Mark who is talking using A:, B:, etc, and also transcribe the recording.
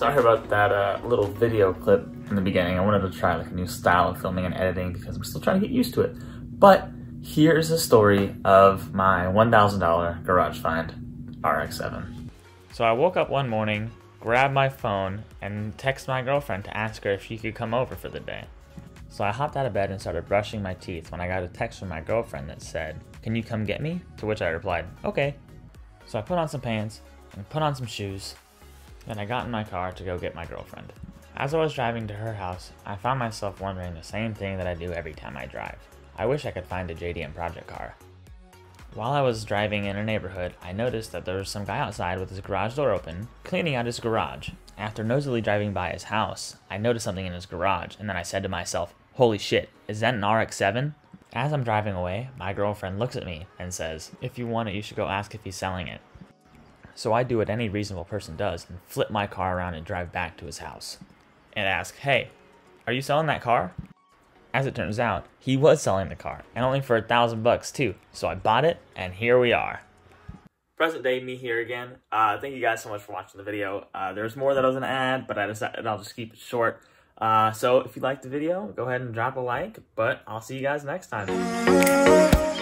A: heard about that uh, little video clip in the beginning, I wanted to try like a new style of filming and editing because I'm still trying to get used to it. But here's a story of my $1,000 garage find, RX-7. So I woke up one morning, grabbed my phone, and text my girlfriend to ask her if she could come over for the day. So I hopped out of bed and started brushing my teeth when I got a text from my girlfriend that said, Can you come get me? To which I replied, Okay. So I put on some pants and put on some shoes then I got in my car to go get my girlfriend. As I was driving to her house, I found myself wondering the same thing that I do every time I drive. I wish I could find a JDM project car. While I was driving in a neighborhood, I noticed that there was some guy outside with his garage door open, cleaning out his garage. After nosily driving by his house, I noticed something in his garage, and then I said to myself, Holy shit, is that an RX-7? As I'm driving away, my girlfriend looks at me and says, If you want it, you should go ask if he's selling it. So I do what any reasonable person does and flip my car around and drive back to his house and ask, hey, are you selling that car? As it turns out, he was selling the car and only for a thousand bucks too. So I bought it and here we are. Present day me here again. Uh, thank you guys so much for watching the video. Uh, there's more that I was gonna add, but I decided I'll just keep it short. Uh, so if you liked the video, go ahead and drop a like, but I'll see you guys next time.